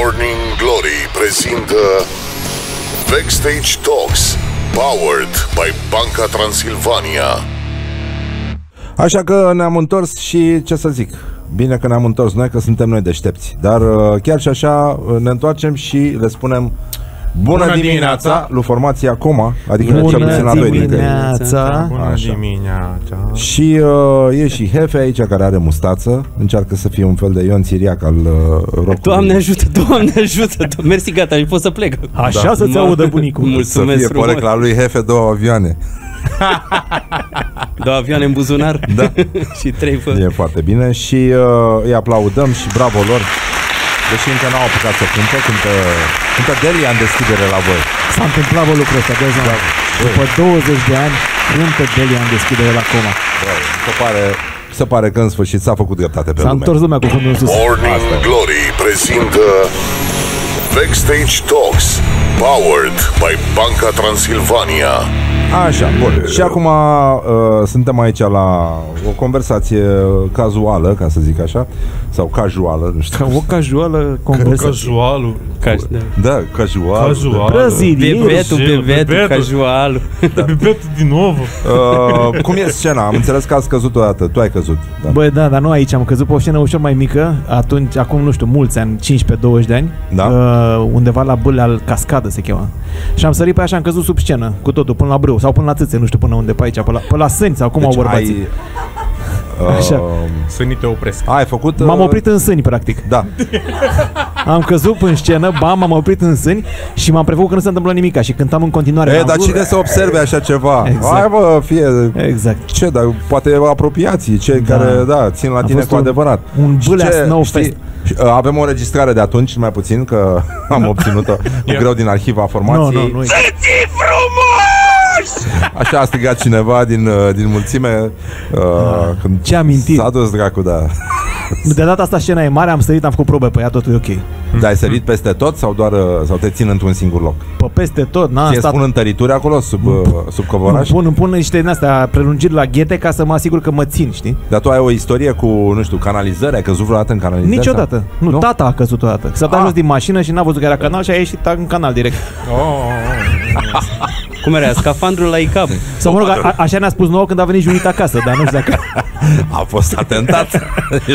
Morning Glory prezintă Backstage Talks Powered by Banca Transilvania. Așa că ne-am întors și ce să zic? Bine că ne-am întors noi, că suntem noi deștepți. Dar uh, chiar și așa uh, ne întoarcem și le spunem Bună, Bună dimineața, dimineața lui formația Coma Adică Bună cel puțin la doi dintre ei dimineața. Bună Așa. dimineața. Și uh, e și Hefe aici care are mustață Încearcă să fie un fel de Ion Țiriac al uh, rockului Doamne ajută, Doamne ajută do- Mersi, gata, și pot să plec Așa Da. să-ți Mă- audă bunicul. Să Mulțumesc fie frumos porecla lui Hefe două avioane Două avioane în buzunar Da. Și trei fă E foarte bine și uh, îi aplaudăm și bravo lor Deși încă n-au apucat să cânte Cântă, cântă Delia în deschidere la voi S-a întâmplat bă lucrul ăsta, dă da. După 20 de ani, cântă Delia în deschidere la coma. Bravo. Se pare, se pare că în sfârșit s-a făcut dreptate pe S-a lume întors lumea cu fundul în sus. Morning Glory prezintă Backstage Talks Powered by Banca Transilvania Așa, bun. Și acum uh, suntem aici la o conversație cazuală, ca să zic așa, sau cazuală, nu știu. Ca o cazuală conversație. Cazualul. Ca, da. Da, cazual. Cazual. Brazilian. Bebetul, Bebetul, bebetul, bebetul. casual Da. Bebetul din nou. Uh, cum e scena? Am înțeles că ați căzut odată. Tu ai căzut. Da. Băi, da, dar nu aici, am căzut pe o scenă ușor mai mică, atunci, acum, nu știu, mulți ani, 15-20 de ani, Da. uh, undeva la bâle al cascadă se cheamă. Și am sărit pe așa, am căzut sub scenă, cu totul, până la brâu, sau până la țâțe, nu știu până unde, pe aici, pe la, pe la sâni, sau cum au bărbații. Deci ai, Așa. uh, Să ni te opresc. ai făcut... M-am uh, oprit în sâni, practic. Da. Am căzut în scenă, bam, m-am oprit în sâni și m-am prefăcut că nu se întâmplă nimic și cântam în continuare. E, Am dar vrut- cine să observe așa ceva? Exact. Hai bă, fie... Exact. Ce, dar poate apropiații, cei Da. care, da, țin la A tine fost cu un- adevărat. un Și bâlea ce, Snowfest. știi, și, uh, Avem o înregistrare de atunci, mai puțin, că am obținut-o cu greu din arhiva Nu, formației. nu, nu. Așa a strigat cineva din, uh, din mulțime uh, când Ce amintiri. S-a dus dracu, da. De data asta scena e mare, am sărit, am făcut probe pe ea, totul e ok. Dar ai sărit peste tot sau doar uh, sau te țin într-un singur loc? Pe peste tot, n-am Ție stat... spun întărituri acolo, sub, uh, sub Îmi covoraș? pun, îmi pun niște din astea prelungiri la ghete ca să mă asigur că mă țin, știi? Dar tu ai o istorie cu, nu știu, canalizări? Ai căzut vreodată în canalizări? Niciodată. sau? Nu, nu, tata a căzut odată. S-a dat Ah. jos din mașină și n-a văzut că era canal și a ieșit în canal direct. Cum era? Scafandrul la ICAP Sau mă rog, a, așa ne-a spus nouă când a venit Junit acasă, dar nu știu dacă... A fost atentat.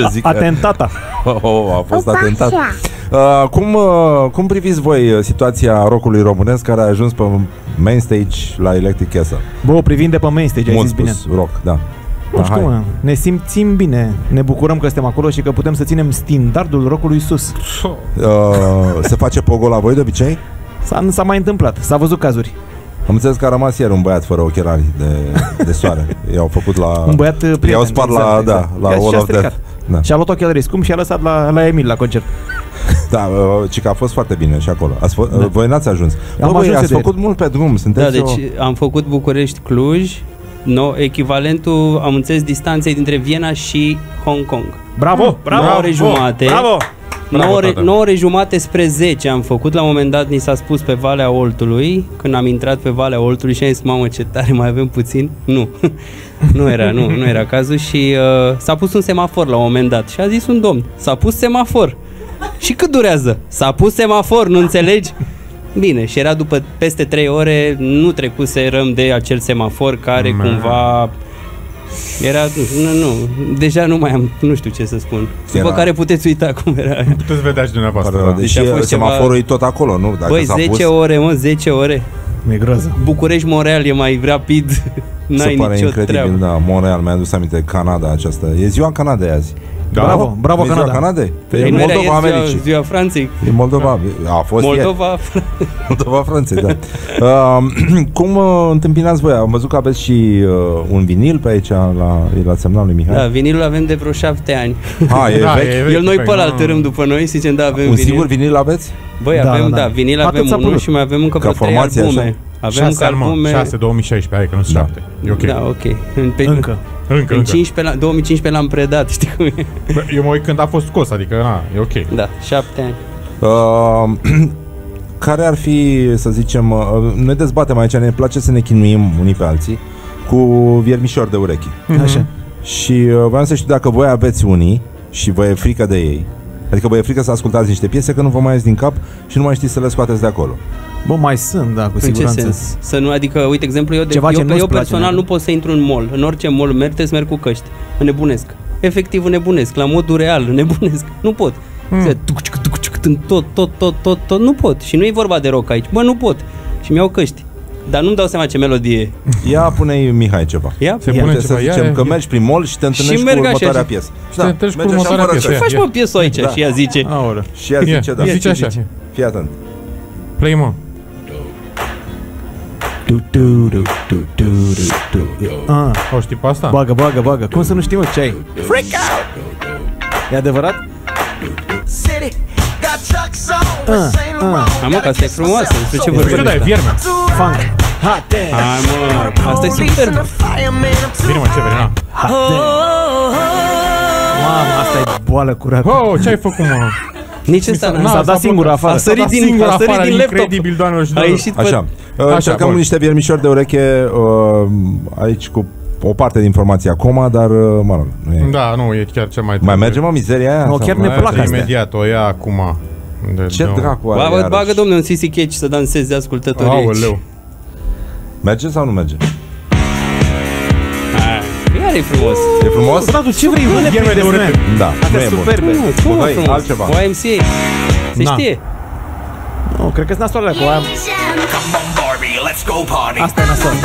Eu zic că... Atentata. Oh, oh, a fost atentat. Uh, cum, uh, cum priviți voi uh, situația rockului românesc care a ajuns pe main stage la Electric Castle? Bă, o privind de pe main stage, ai Mult zis bine. spus, rock, da. Nu Da, știu, hai. mă, ne simțim bine. Ne bucurăm că suntem acolo și că putem să ținem standardul rockului sus. Uh, se face pogo la voi de obicei? S-a, s-a mai întâmplat, s-a văzut cazuri. Am înțeles că a rămas ieri un băiat fără ochelari de, de soare. I-au făcut la... Un băiat uh, prieten. I-au spart la, exact, da, exact. la Și-a All of stricat. Death. Da, Și a luat ochelari scump și a lăsat la, la Emil la concert. da uh, ci că a fost foarte bine și acolo. Ați fo- Da. uh, voi n-ați ajuns. Bă, Am voi ajuns ați eu de făcut mult pe drum. Da, Sunteți deci o... am făcut București-Cluj no, Echivalentul, am înțeles, distanței dintre Viena și Hong Kong Bravo, bravo, 9 ore jumate Bravo! 9 ore, tată. 9 ore jumate spre 10 am făcut La un moment dat ni s-a spus pe Valea Oltului Când am intrat pe Valea Oltului Și am zis, mamă ce tare, mai avem puțin Nu, nu era, nu, nu era cazul Și uh, s-a pus un semafor la un moment dat Și a zis un domn, s-a pus semafor Și cât durează? S-a pus semafor, nu înțelegi? Bine, și era după peste 3 ore Nu trecuserăm de acel semafor Care Man. cumva era, nu, nu, deja nu mai am, nu știu ce să spun. După Era- care puteți uita cum era. Puteți vedea și dumneavoastră. Pardon, da. Deși Deci a fost semaforul ceva- e tot acolo, nu? Dacă Băi, s-a 10 pus, ore, mă, 10 ore. Mi-e groază. București-Montreal e mai rapid, se n-ai pare nicio incredibil, treabă. da. Montreal, mi-a adus aminte Canada aceasta. E ziua Canadei azi. Da? Bravo, bravo E ziua Canada. Canadei? Păi E nu era Moldova ieri ziua, Americii. ziua Franței. E Moldova. A fost ieri. Moldova, Moldova Franței, da. Uh, cum uh, întâmpinați voi? Am văzut că aveți și uh, un vinil pe aici la, e la semnal lui Mihai. da, vinilul avem de vreo 7 ani. Ha, e Da, vechi? e vechi, El noi vechi, pe ăla nu. îl târâm după noi, să zicem, da, avem Un vinil. singur vinil aveți? Băi, Da, avem, da, da, da. vinil Atât avem s-a unul putut. și mai avem încă Ca vreo 3 formație, albume. așa? Avem încă 6 ani, mă, albume. 6, 2016, hai că nu sunt Da. 7. E ok. Da, ok. În, pe, Încă. Încă, În încă. 15 la, 2015 l-am predat, știi cum e? Bă, Eu mă uit când a fost scos, adică, na, e ok. Da, 7 ani. Uh, care ar fi, să zicem, uh, noi dezbatem aici, ne place să ne chinuim unii pe alții cu viermișori de urechi. Așa. Și uh, vreau să știu dacă voi aveți unii și vă e frică de ei. Adică vă e frică să ascultați niște piese că nu vă mai ies din cap și nu mai știți să le scoateți de acolo. Bă, mai sunt, da, cu În ce siguranță. sens? Să nu, adică, uite, exemplu, eu, de, Ceva ce eu, nu-ți eu place, personal da. nu pot să intru în mall. În orice mall merg, trebuie să merg cu căști. Înnebunesc. Efectiv înnebunesc, la modul real, înnebunesc. Nu pot. Hmm. Se tuc, tuc, tuc, tuc, în tot, tot, tot, tot, tot, nu pot. Și nu e vorba de rock aici. Bă, nu pot. Și mi-au căști. Dar nu-mi dau seama ce melodie e. Ia pune Mihai ceva. Ia, Se ia. pune Uite, să ceva, ia, zicem ia, că ia. mergi prin mall și te întâlnești Și cu merg așa următoarea și- piesă. Și te întâlnești cu mergi așa următoarea fără piesă. căști. Faci Ia. mă piesul aici Da. și ea zice. Aoleu. Și ea Ia, zice, da. zice așa. Fii atent. Play, mă. Du, du, du, du, du, du, du. Ah, O știi pe asta? bagă, bagă, bagă. Cum să nu știu ce ai? Freak out! E adevărat? City got trucks on Uh, with Saint Laurent. Hai mă, că asta e frumoasă. Despre ce Nu știu, vorbești? dar e vierme. Funk. Hot damn. Hai mă, asta e Police super. and the fireman, I'm too Bine, mă, ce vrei, na. Hot damn. Mamă, asta e boală curată. Oh, ce ai făcut, mă? Nici ăsta Na, n-a S-a dat singur afară. A sărit dat din, singur a sărit afară, din laptop. Incredibil, doamnelor și A domnilor. ieșit pe... Așa. Uh, Încercăm bun. niște viermișori de ureche uh, aici cu o parte de informație acum, dar, uh, mă rog, nu e. Da, nu, e chiar cel mai Mai merge, mă, mizeria aia? Nu, Sau- chiar ne Mai- plac astea. Imediat, o ia acum. De Ce două. dracu are Ba, bă, iarăși? bagă, domnule, un CC Catch să danseze ascultătorii aici. Aoleu. Merge sau nu merge? Hai, Iar e frumos. E frumos? Bă, tu ce vrei? Nu ne Vierme de prindeți, ureche. man. Da, Astea nu e sunt bun. superbe. Nu, cum Bă, mă băi, frumos? altceva. YMCA. Se Na. știe. Nu, cred că sunt nasoarele cu aia. Come on, Barbie, let's go party. Asta e nasoară.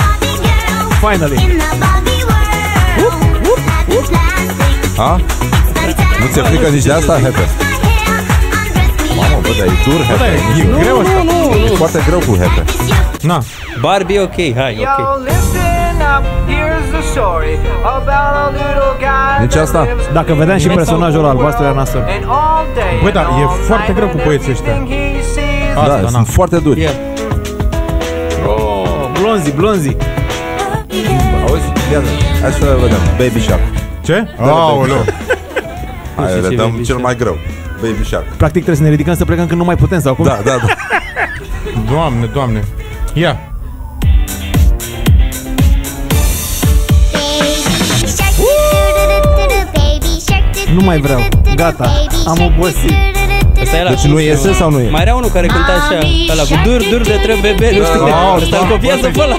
Finally. Ha? Nu ți-e frică nici de asta, Hepe? Mamă, bă, dar e dur, Hepe. e Nu, greu nu, asta. nu, nu. E foarte greu cu Hepe. Na, Barbie, ok, hai, ok. Yo, listen up, here's the story about a little guy Nici that asta? lives Dacă vedeam și personajul ăla albastru era nasol. and all day Băi, dar and e all foarte night greu cu and băieții ăștia. everything he sees Asta, Da, na. sunt foarte duri. Ia. Blonzi, blonzi. Auzi? Ia zi. Hai să vedem. Baby Shark. ce? Aoleu. Hai, știu le ce dăm Baby cel Shark. mai greu. Baby Shark. Practic trebuie să ne ridicăm să plecăm când nu mai putem sau cum? Da, da, da. Doamne, doamne. Ia. Nu mai vreau. Gata. Am obosit. Asta e ăla Deci cum nu se- iese sau nu e? Mai era unul care cânta așa, ăla cu dur, dur de trei bebe, nu știu. Da, Ăsta da, îl copiază bă, pe ăla.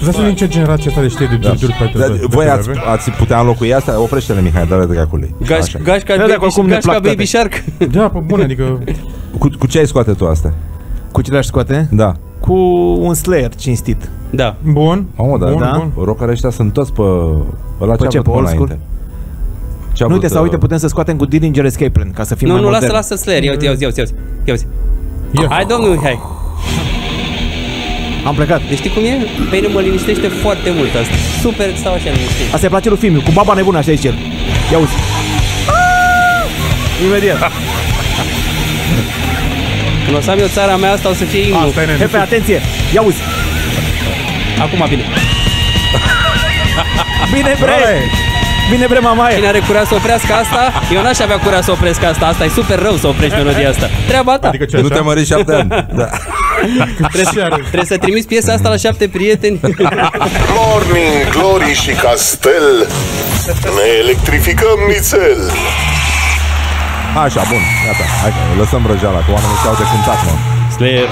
Vreau să din ce generație tare știe de dur, dur pe Dar atât. Voi ați, ați putea înlocui asta? Oprește-le, Mihai, dă-le dracului. Gaș, Așa. gașca, Da, de acolo cum baby, ne gașca plac baby toate. shark. Da, pe bune, adică... Cu, cu ce ai scoate tu asta? Cu ce le-aș scoate? Da. Cu un Slayer cinstit. Da. Bun. Mamă, da, bun, da. bun. Rockere ăștia sunt toți pe... Ăla Pe ce ce, a pe avut old school? înainte? Ce a Nu uite, avut, sau uite, uh, putem să scoatem cu Dillinger Escape Plan, ca să fim Nu, mai nu, lasă, moderni. lasă Slayer. Ia uite, ia uite, ia uite, ia uite. Ia. Hai, domnul Mihai. Am plecat. Deci știi cum e? Pe mine mă liniștește foarte mult asta. Super, stau așa liniștit. Asta îi place lui Fimiu, cu baba nebună, așa zice el. Ia uzi. Imediat. Când o să am eu țara mea, asta o să fie imnul. Asta e nene. Hepe, atenție. Ia uzi. Acum bine. Bine, bre. Bine, bre, mamaie. Cine are curaj să oprească asta? Eu n-aș avea curaj să opresc asta. Asta e super rău să oprești melodia asta. Treaba ta. Adică ce Nu te așa? mări șapte ani. Da. Trebuie, trebuie să trimiți piesa asta la șapte prieteni. Morning Glory și Castel Ne electrificăm nițel Așa, bun, gata. Hai că lăsăm răjeala, că oamenii și-au de cântat, mă. Slayer.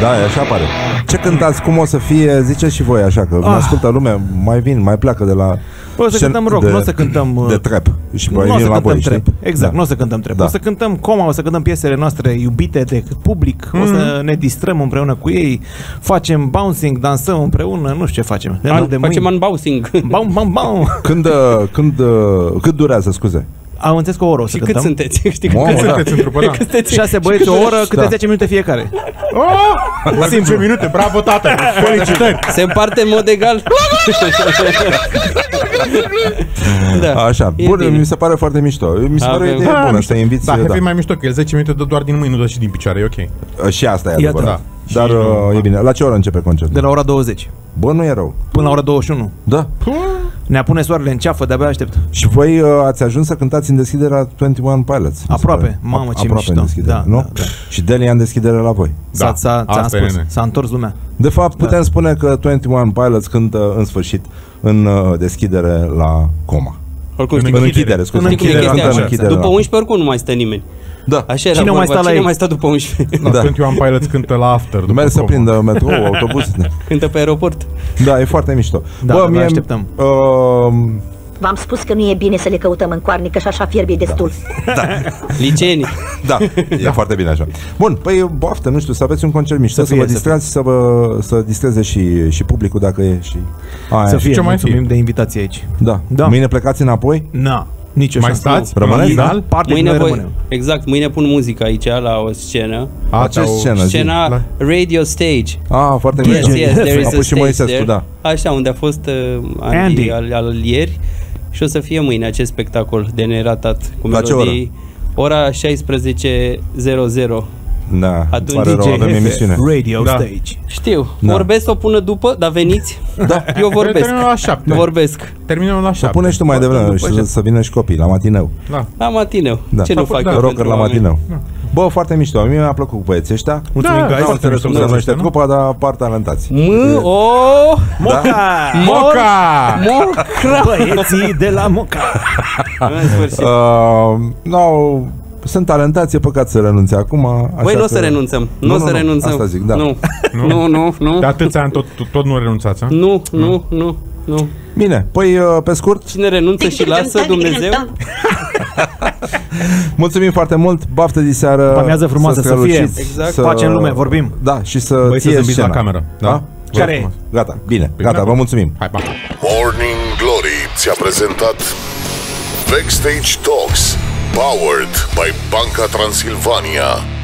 Da, e așa pare. Ce cântați, cum o să fie, ziceți și voi așa, că ah. ascultă lumea, mai vin, mai pleacă de la... O să scen- cântăm rock, de, nu o să cântăm, uh, De trap. Și Nu mai o vin să la cântăm voi, trap. știi? Exact, Da. nu o să cântăm trap. Da. O să cântăm coma, o să cântăm piesele noastre iubite de public, o să ne distrăm împreună cu ei, facem bouncing, dansăm împreună, nu știu ce facem. De, An, de facem mâini. unboxing. Bam, bam, bam. Când, uh, când, uh, cât durează, scuze? Am înțeles că o oră o să Și cât cântăm. sunteți? Știi Mamă, cât da. Sunteți în trupă, da. sunteți? Șase băieți, o oră, câte Da. 10 minute fiecare. La 10 minute, bravo, tată! Felicitări! Se împarte în mod egal? da. Așa, E bun, bine. mi se pare foarte mișto. Mi se pare o Avem- idee bună să inviți. Da, da. da. mai mișto, că el 10 minute dă doar din mâini, nu dă și din picioare, e ok. Uh, Și asta e Iată. adevărat. Da. Dar Și nu- uh, e bine. La ce oră începe concertul? De la ora 20 Bă, nu e rău. până la ora 21. Da. Ne apune soarele în ceafă, de-abia aștept. Și voi uh, ați ajuns să cântați în deschiderea 21 Pilots. mi se Aproape. pare. Mamă, ce Aproape mișto. în deschidere, Da, nu? da, da. Și Delia în deschidere la voi. S-a, Da, s-a, ți-am asta e, spus, nene. s-a întors lumea. De fapt, putem spune că 21 Pilots cântă în sfârșit în uh, deschidere la Coma. Oricum În știi În cum- închidere, scuze. În știi cum e închidere, chestia așa. În așa. închidere, După da. 11 oricum nu mai stă nimeni. Da. Așa era Cine mai vorba. sta la Cine ei? mai sta după 11? Da. Da. Când Ioan Pilot cântă la after după Merg să promo. prindă metrou, autobuz. Cântă pe aeroport. Da, e foarte mișto. Da, abia așteptăm. Uh, V-am spus că nu e bine să le căutăm în coarne, că și așa fierbe destul. Licenii. da, e foarte bine așa. Bun, păi baftă, nu știu, să aveți un concert mișto, să, Să vă fie, să distrați, să, vă, să distreze și, și publicul dacă e și... Aia, Să și- fie, ce mai mulțumim fi? de invitație aici. Da. Da. Mâine plecați înapoi? Na, nici o Mai șansă. stați? Rămâneți, Până la da? final? Parte Mâine noi voi, rămânem. exact, mâine pun muzică aici la o scenă. A, Ce te-au- scenă? zi? Scena La- Radio Stage. Ah, foarte Yes, mișto. yes, there is A a pus și stage Moisescu, there. da. Așa, unde a fost uh, Andy, Andy. Al, al ieri și o să fie mâine acest spectacol de neratat cu La ce melodii. Ora 16.00. Da, Atunci pare rău, DJ avem Hefe, emisiune. Radio Da. Stage. Știu, Da. vorbesc să o pună după, dar veniți? Da. Eu vorbesc. Terminăm la șapte. Vorbesc. Terminăm la Să șapte. pune și tu mai Poate devreme după și ce- să vină și copii la matineu. Da. La matineu. Da. Ce nu fac da, eu Rocker pentru la oameni? matineu. Bă, foarte mișto. Mie mi-a plăcut cu băieții ăștia. Mulțumim, Da, guys. da, Nu înțeles cum se Mulțumim, numește nu? cupa, dar par talentați. M o Moca! Moca! Mocra. Băieții de la Moca. În sfârșit. Uh, no, sunt talentați, e păcat să renunțe acum. Așa Băi, nu o că- să renunțăm. Nu, Nu, o nu, să nu, renunțăm. asta zic, da. Nu, nu, nu, nu. De atâția ani tot, tot, tot nu renunțați, a? Nu, nu, nu, nu. Bine, păi uh, pe scurt, Cine renunță și lasă Dumnezeu? mulțumim foarte mult, baftă de seară. După amiază frumoasă să fie. străluciți, Exact. Pace în lume, vorbim. Da, și să Băi, să ție zâmbiți scena. la cameră. Da. Da? Vă Care e? frumos. Gata, bine, Bine, gata, vă mulțumim. Hai, pa. Morning Glory ți-a prezentat Backstage Talks Powered by Banca Transilvania